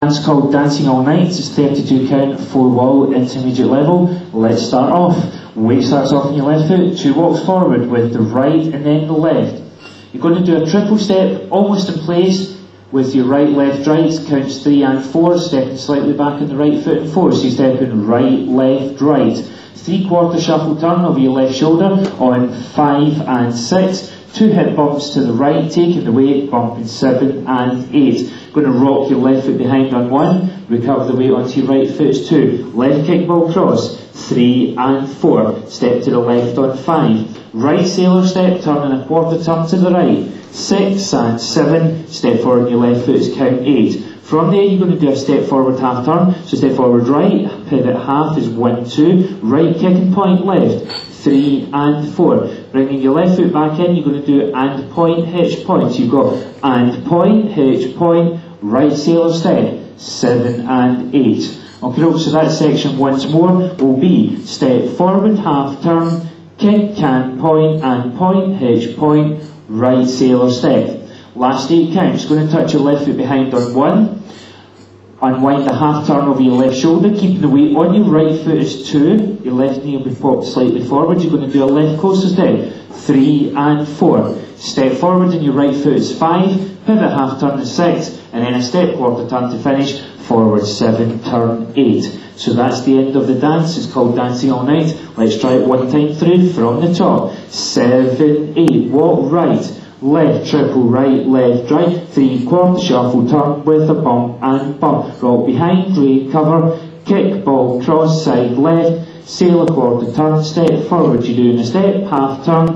dance called Dancing All Night. It's 32 count, 4 wall, intermediate level. Let's start off. Weight starts off on your left foot, two walks forward with the right and then the left. You're going to do a triple step, almost in place, with your right, left, right, counts three and four, stepping slightly back on the right foot and four. So you step in right, left, right. Three quarter shuffle turn over your left shoulder on five and six. Two hip bumps to the right, taking the weight, bumping seven and eight. Going to rock your left foot behind on one, recover the weight onto your right foot two. Left kick ball cross, three and four. Step to the left on five. Right sailor step, turning a quarter turn to the right. Six and seven. Step forward on your left foot count eight. From there, you're going to do a step forward half turn. So step forward right, pivot half is one, two. Right kick and point left, three and four. Bringing your left foot back in, you're going to do and point, hitch point. So you've got and point, hitch point, right sailor step, seven and eight. Okay, so that section once more will be step forward half turn, kick, can, point and point, hitch point, right sailor step. Last eight counts. Going to touch your left foot behind on one. Unwind the half turn over your left shoulder, keeping the weight on your right foot is two. Your left knee will be popped slightly forward. You're going to do a left coaster step. Three and four. Step forward and your right foot is five. Pivot half turn is six. And then a step quarter turn to finish. Forward seven, turn eight. So that's the end of the dance. It's called Dancing All Night. Let's try it one time through from the top. Seven, eight. Walk right left, triple right, left, right, three quarter shuffle, turn with a bump and bump, roll behind, drag, cover, kick, ball, cross, side, left, sail a quarter, turn, step forward, you're doing a step, half turn,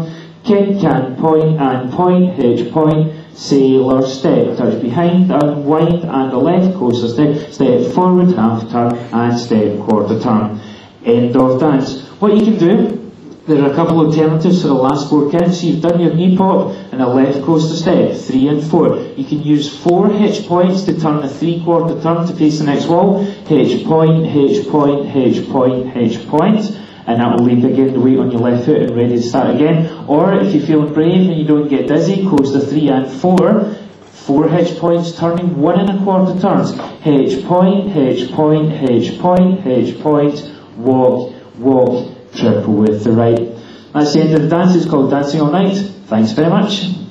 kick, can, point and point, hitch, point, sailor step, touch behind, unwind, and the left coaster step, step forward, half turn, and step quarter turn. End of dance. What you can do there are a couple of alternatives for the last four counts. So you've done your knee pop and a left coaster step, three and four. You can use four hitch points to turn a three quarter turn to face the next wall. Hitch point, hitch point, hitch point, hitch point. And that will leave again the weight on your left foot and ready to start again. Or if you're feeling brave and you don't get dizzy, coaster three and four. Four hitch points turning one and a quarter turns. Hitch point, hitch point, hitch point, hitch point, walk, walk, triple with the right. That's the end of the dance. It's called Dancing All Night. Thanks very much.